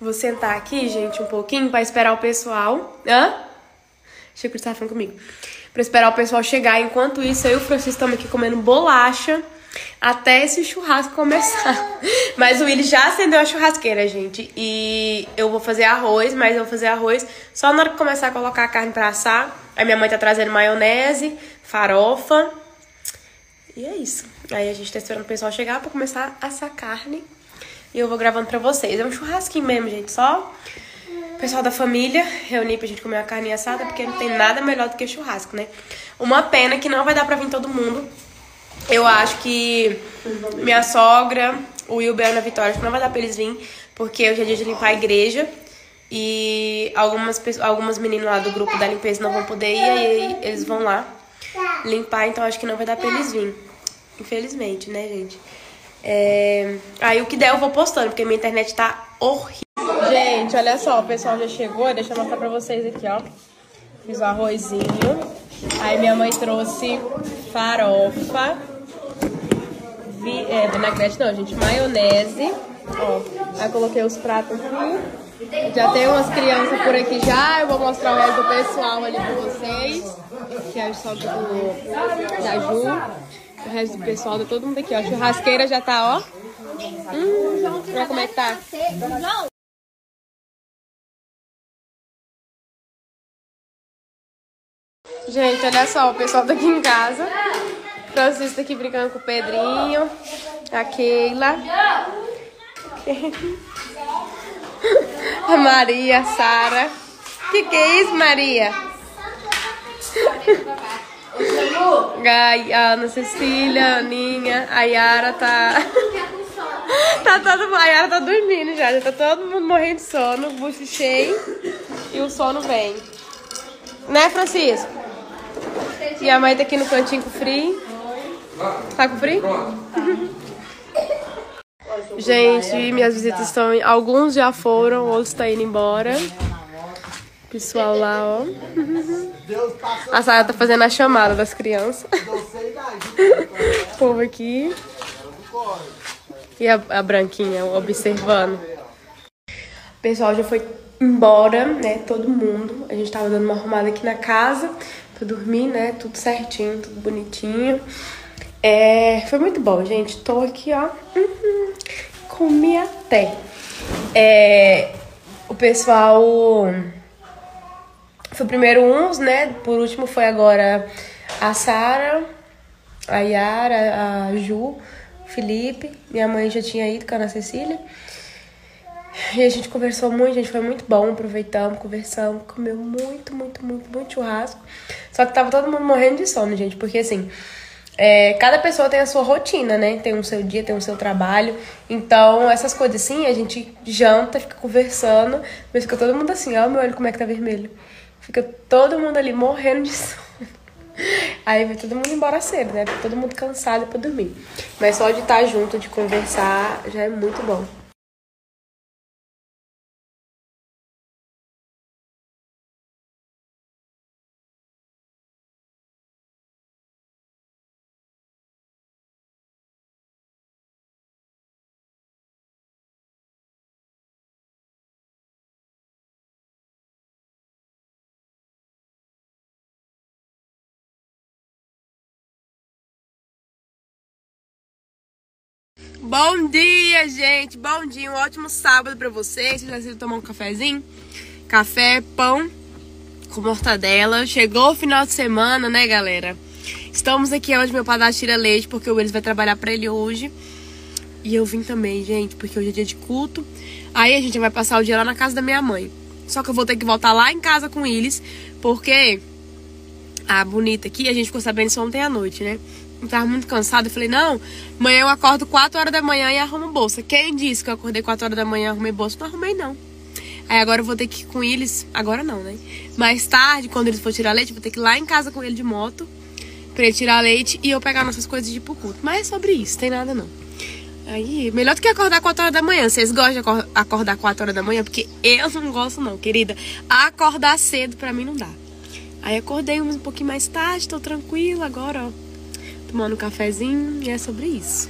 Vou sentar aqui, gente, um pouquinho pra esperar o pessoal. Hã? Chico tá falando comigo. Pra esperar o pessoal chegar. Enquanto isso, eu e o Francisco estamos aqui comendo bolacha até esse churrasco começar. Mas o Willi já acendeu a churrasqueira, gente. E eu vou fazer arroz, mas eu vou fazer arroz só na hora que começar a colocar a carne pra assar. Aí minha mãe tá trazendo maionese, farofa. E é isso. Aí a gente tá esperando o pessoal chegar pra começar a assar carne. E eu vou gravando pra vocês. É um churrasquinho mesmo, gente. Só o pessoal da família reunir pra gente comer uma carne assada, porque não tem nada melhor do que churrasco, né? Uma pena que não vai dar pra vir todo mundo. Eu acho que minha sogra, o Wilber e a Vitória, acho que não vai dar pra eles virem, porque hoje é dia de limpar a igreja. E algumas, pessoas, algumas meninas lá do grupo da limpeza não vão poder ir, aí eles vão lá limpar, então acho que não vai dar pra eles virem. Infelizmente, né, gente? É... Aí o que der eu vou postando, porque minha internet tá horrível. Gente, olha só, o pessoal já chegou, deixa eu mostrar pra vocês aqui, ó. Fiz o arrozinho. Aí minha mãe trouxe farofa. Vi, é, vinagrete não, gente, maionese. Ó, aí coloquei os pratos aqui. Já tem umas crianças por aqui já. Eu vou mostrar o resto do pessoal ali pra vocês. Que é só do, da Ju. O resto do pessoal, tá todo mundo aqui, ó. A churrasqueira já tá, ó. Hum, olha como é que tá. Gente, olha só, o pessoal tá aqui em casa. Francisco tá aqui brincando com o Pedrinho. A Keila. A Maria, a Sara. Que que é isso, Maria? A Ana Cecília, a Aninha, a Yara tá. Tá todo A Yara tá dormindo já, já tá todo mundo morrendo de sono, bucho cheio. E o sono vem. Né, Francisco? E a mãe tá aqui no cantinho com frio. Tá com frio? Gente, minhas visitas estão. Alguns já foram, outros estão indo embora. Pessoal lá, ó. A Sara tá fazendo a chamada das crianças. O povo aqui. E a, a branquinha observando. Pessoal já foi embora, né? Todo mundo. A gente tava dando uma arrumada aqui na casa pra dormir, né? Tudo certinho, tudo bonitinho. É, foi muito bom, gente. Tô aqui, ó. Uhum, comi até. É, o pessoal. Foi primeiro uns, né? Por último foi agora a Sara, a Yara, a Ju, o Felipe. Minha mãe já tinha ido com a Ana Cecília. E a gente conversou muito, gente, foi muito bom, aproveitamos, conversamos, comeu muito, muito, muito, muito churrasco. Só que tava todo mundo morrendo de sono, gente, porque assim, é, cada pessoa tem a sua rotina, né? Tem o seu dia, tem o seu trabalho. Então, essas coisas assim, a gente janta, fica conversando, mas fica todo mundo assim, ó, meu olho como é que tá vermelho. Fica todo mundo ali morrendo de sono. Aí vai todo mundo embora cedo, né? Todo mundo cansado pra dormir. Mas só de estar junto, de conversar, já é muito bom. Bom dia, gente! Bom dia, um ótimo sábado pra vocês. Vocês já tomar um cafezinho? Café, pão com mortadela. Chegou o final de semana, né, galera? Estamos aqui onde meu padrasto tira leite, porque o Willis vai trabalhar pra ele hoje. E eu vim também, gente, porque hoje é dia de culto. Aí a gente vai passar o dia lá na casa da minha mãe. Só que eu vou ter que voltar lá em casa com eles, porque a bonita aqui, a gente ficou sabendo isso ontem à noite, né? Eu tava muito cansada. Eu falei, não, amanhã eu acordo 4 horas da manhã e arrumo bolsa. Quem disse que eu acordei 4 horas da manhã e arrumei bolsa? Não arrumei, não. Aí agora eu vou ter que ir com eles. Agora não, né? Mais tarde, quando eles for tirar leite, eu vou ter que ir lá em casa com ele de moto. Pra ele tirar leite e eu pegar nossas coisas de ir pro culto. Mas é sobre isso, tem nada não. Aí, melhor do que acordar 4 horas da manhã. Vocês gostam de acordar 4 horas da manhã? Porque eu não gosto, não, querida. Acordar cedo pra mim não dá. Aí acordei um pouquinho mais tarde, tô tranquila agora, ó tomando um cafezinho e é sobre isso.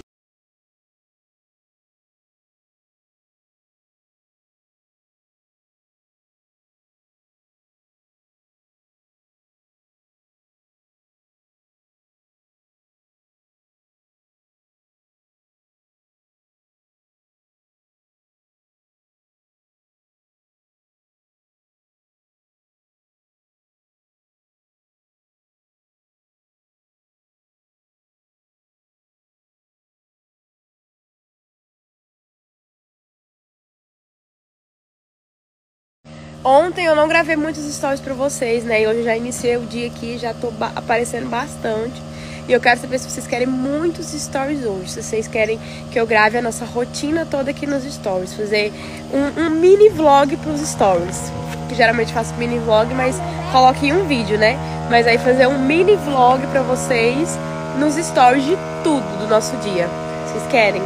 Ontem eu não gravei muitos stories pra vocês, né? E hoje eu já iniciei o dia aqui, já tô ba aparecendo bastante. E eu quero saber se vocês querem muitos stories hoje. Se vocês querem que eu grave a nossa rotina toda aqui nos stories. Fazer um, um mini vlog pros stories. Que geralmente faço mini vlog, mas coloque em um vídeo, né? Mas aí fazer um mini vlog pra vocês nos stories de tudo do nosso dia. Vocês querem?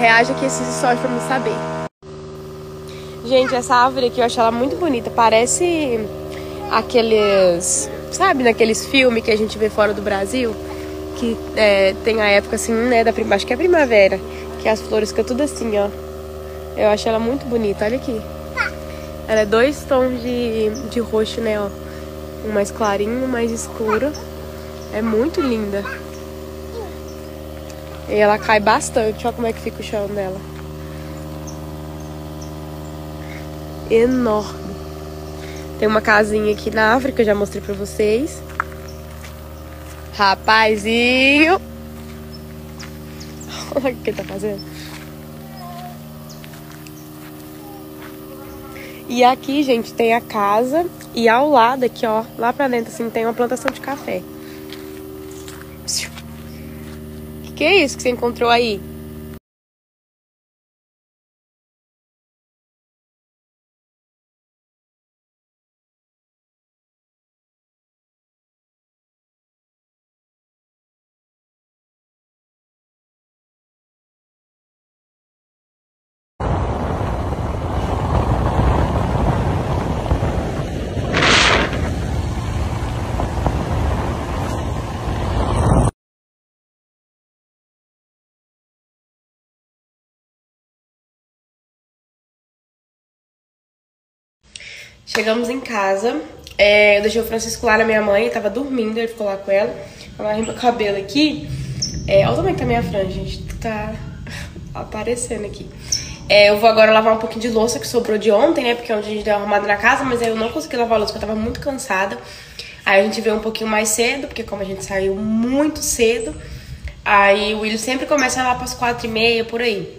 Reaja aqui esses stories pra me saber. Gente, essa árvore aqui eu acho ela muito bonita. Parece aqueles. Sabe, naqueles filmes que a gente vê fora do Brasil? Que é, tem a época assim, né? Da. Acho que é primavera. Que as flores ficam tudo assim, ó. Eu acho ela muito bonita. Olha aqui. Ela é dois tons de, de roxo, né? Ó. Um mais clarinho, um mais escuro. É muito linda. E ela cai bastante. Olha como é que fica o chão dela. Enorme. Tem uma casinha aqui na África, já mostrei pra vocês. Rapazinho. Olha o que ele tá fazendo. E aqui, gente, tem a casa. E ao lado aqui, ó, lá pra dentro, assim, tem uma plantação de café. Que que é isso que você encontrou aí? Chegamos em casa. É, eu deixei o Francisco lá na minha mãe, tava dormindo, ele ficou lá com ela. Ela meu cabelo aqui. É, olha o tamanho que tá minha franja, gente. Tá aparecendo aqui. É, eu vou agora lavar um pouquinho de louça que sobrou de ontem, né? Porque ontem a gente deu arrumada na casa, mas aí eu não consegui lavar a louça porque eu tava muito cansada. Aí a gente veio um pouquinho mais cedo, porque como a gente saiu muito cedo, aí o William sempre começa lá pras quatro e meia, por aí.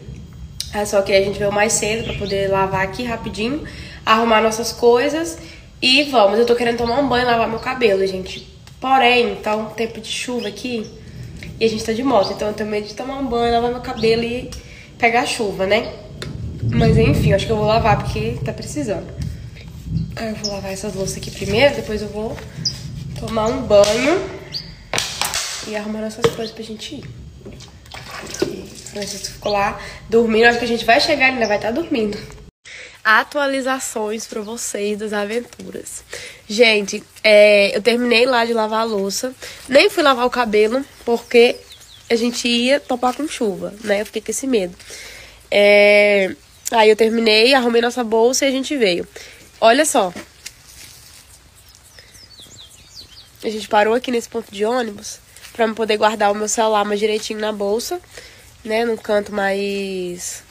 É só que a gente veio mais cedo pra poder lavar aqui rapidinho arrumar nossas coisas e vamos. Eu tô querendo tomar um banho, lavar meu cabelo, gente. Porém, tá um tempo de chuva aqui e a gente tá de moto, então eu tenho medo de tomar um banho, lavar meu cabelo e pegar chuva, né? Mas enfim, acho que eu vou lavar porque tá precisando. Eu vou lavar essas louças aqui primeiro, depois eu vou tomar um banho e arrumar nossas coisas pra gente ir. E Francisco ficou lá dormindo, acho que a gente vai chegar, ele ainda vai estar tá dormindo atualizações para vocês das aventuras. Gente, é, eu terminei lá de lavar a louça, nem fui lavar o cabelo porque a gente ia topar com chuva, né? Eu fiquei com esse medo. É, aí eu terminei, arrumei nossa bolsa e a gente veio. Olha só. A gente parou aqui nesse ponto de ônibus para poder guardar o meu celular mais direitinho na bolsa, né? Num canto mais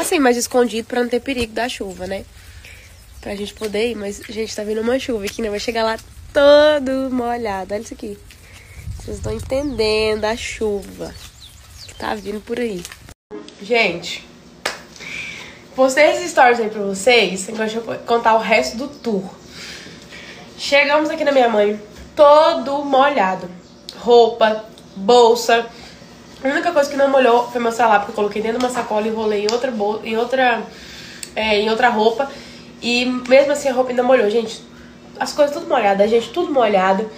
assim, mais escondido para não ter perigo da chuva, né? Pra gente poder ir, mas, gente, tá vindo uma chuva aqui, né? Vai chegar lá todo molhado. Olha isso aqui. Vocês estão entendendo a chuva que tá vindo por aí. Gente, postei esses stories aí pra vocês. Então deixa eu contar o resto do tour. Chegamos aqui na minha mãe, todo molhado. Roupa, bolsa, a única coisa que não molhou foi meu celular, porque eu coloquei dentro de uma sacola e enrolei em outra, em outra, é, em outra roupa. E mesmo assim a roupa ainda molhou, gente. As coisas tudo molhadas, gente, tudo molhado.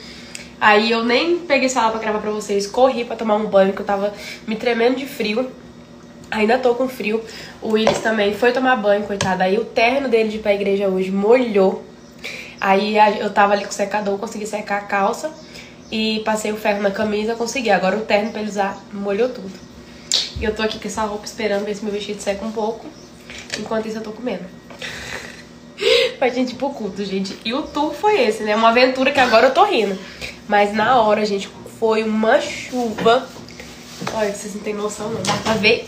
Aí eu nem peguei celular pra gravar pra vocês, corri pra tomar um banho, que eu tava me tremendo de frio. Ainda tô com frio. O Willis também foi tomar banho, coitado. Aí o terno dele de ir pra igreja hoje molhou. Aí eu tava ali com o secador, consegui secar a calça e passei o ferro na camisa, consegui. Agora o terno pra ele usar molhou tudo. E eu tô aqui com essa roupa esperando ver se meu vestido seca um pouco. Enquanto isso eu tô comendo. pra gente ir pro culto, gente. E o tour foi esse, né? Uma aventura que agora eu tô rindo. Mas na hora, gente, foi uma chuva. Olha, vocês não tem noção não. Dá pra ver